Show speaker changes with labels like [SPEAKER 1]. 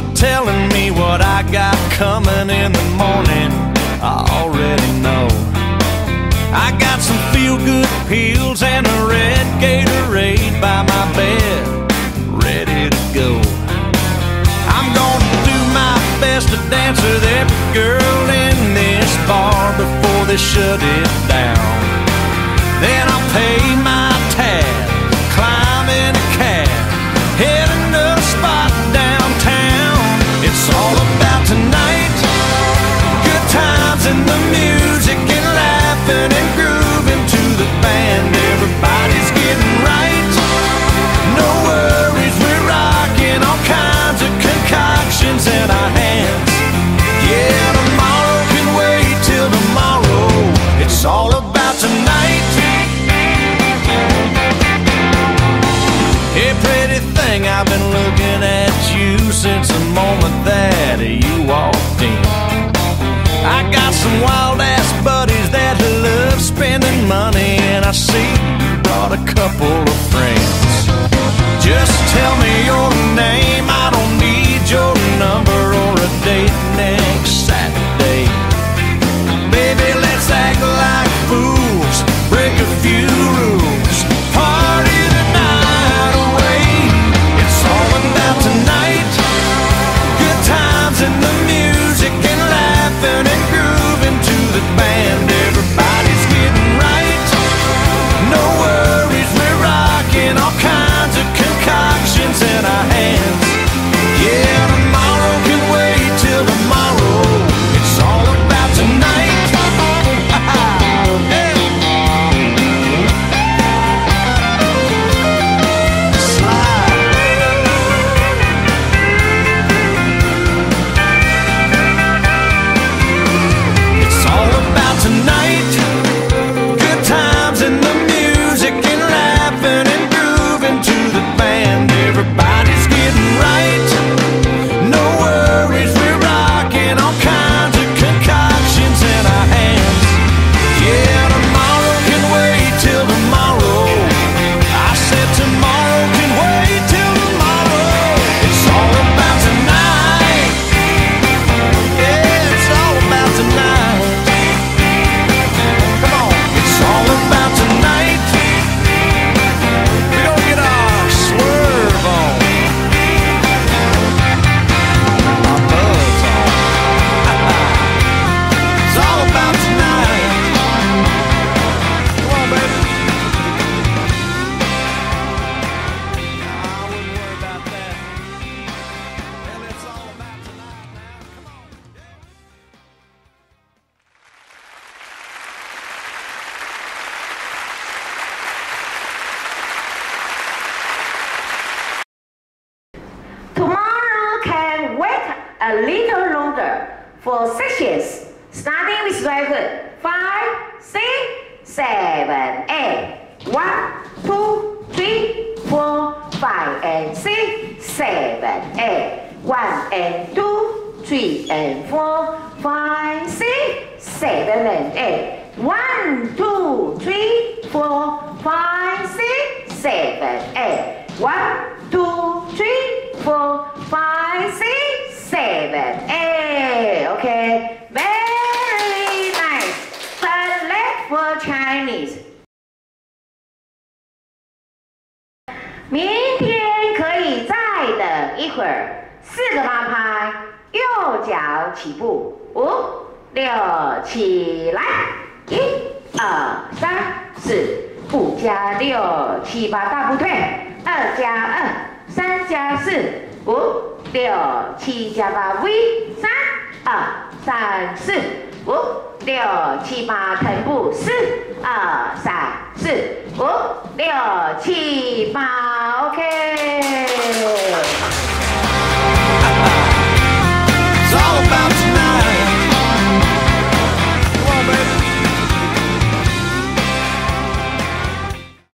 [SPEAKER 1] bother telling me what I got coming in the morning. I already know. I got some feel good pills and a red Gatorade by my bed, ready to go. I'm gonna do my best to dance with every girl in this bar before they shut it down. Then I'll pay my tab. Thing, I've been looking at you since the moment that you walked in. I got some wild ass buddies that love spending money, and I see you brought a couple of a
[SPEAKER 2] little longer four sections, starting with right foot. Five, six, seven, eight. One, two, three, four, five, and six, seven, eight. One and two, three and four, five, six, seven, and eight. One, two, three, four, five, six, seven, eight. One, two, three, four, five, six, seven, eight. Okay, very nice. Turn left for Chinese. 明天可以再等一会儿。四个八拍，右脚起步，五、六，起来，一、二、三、四，五加六，七八大步退，二加二，三加四，五、六、七加八 V，三、二、三、四，五、六、七八臀部，四、二、三、四，五、六、七八，OK。